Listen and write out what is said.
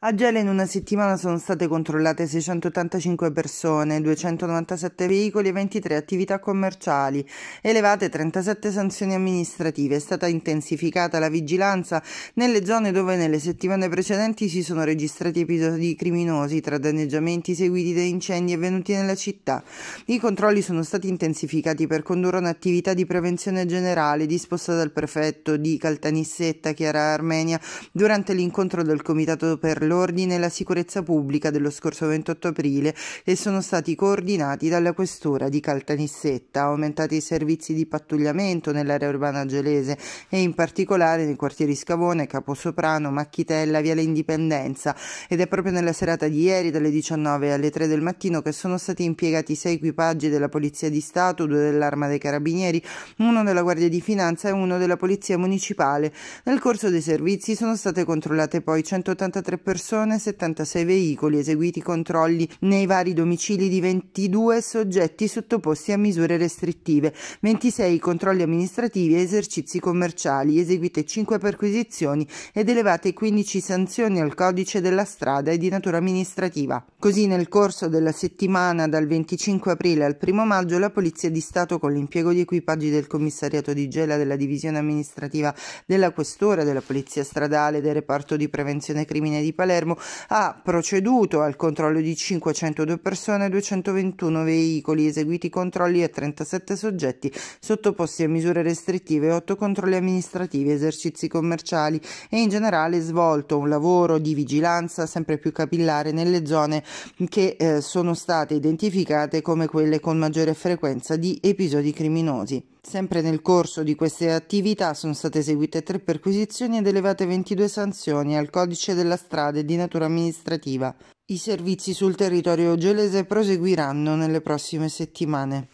A Gela in una settimana sono state controllate 685 persone, 297 veicoli e 23 attività commerciali, elevate 37 sanzioni amministrative. È stata intensificata la vigilanza nelle zone dove nelle settimane precedenti si sono registrati episodi criminosi tra danneggiamenti seguiti da incendi avvenuti nella città. I controlli sono stati intensificati per condurre un'attività di prevenzione generale disposta dal prefetto di Caltanissetta, Chiara Armenia, durante l'incontro del Comitato per l'ordine e la sicurezza pubblica dello scorso 28 aprile e sono stati coordinati dalla questura di Caltanissetta. Aumentati i servizi di pattugliamento nell'area urbana gelese e in particolare nei quartieri Scavone, Caposoprano, Macchitella, Viale Indipendenza ed è proprio nella serata di ieri dalle 19 alle 3 del mattino che sono stati impiegati sei equipaggi della Polizia di Stato, due dell'Arma dei Carabinieri, uno della Guardia di Finanza e uno della Polizia Municipale. Nel corso dei servizi sono state controllate poi 183 persone persone, 76 veicoli, eseguiti controlli nei vari domicili di 22 soggetti sottoposti a misure restrittive, 26 controlli amministrativi e esercizi commerciali, eseguite 5 perquisizioni ed elevate 15 sanzioni al codice della strada e di natura amministrativa. Così nel corso della settimana dal 25 aprile al 1 maggio la Polizia di Stato con l'impiego di equipaggi del commissariato di Gela della divisione amministrativa della Questura, della Polizia Stradale, del reparto di prevenzione crimine di Palermo Palermo ha proceduto al controllo di 502 persone e 221 veicoli, eseguiti controlli a 37 soggetti sottoposti a misure restrittive, 8 controlli amministrativi, esercizi commerciali e in generale svolto un lavoro di vigilanza sempre più capillare nelle zone che eh, sono state identificate come quelle con maggiore frequenza di episodi criminosi. Sempre nel corso di queste attività sono state eseguite tre perquisizioni ed elevate 22 sanzioni al codice della strada e di natura amministrativa. I servizi sul territorio gelese proseguiranno nelle prossime settimane.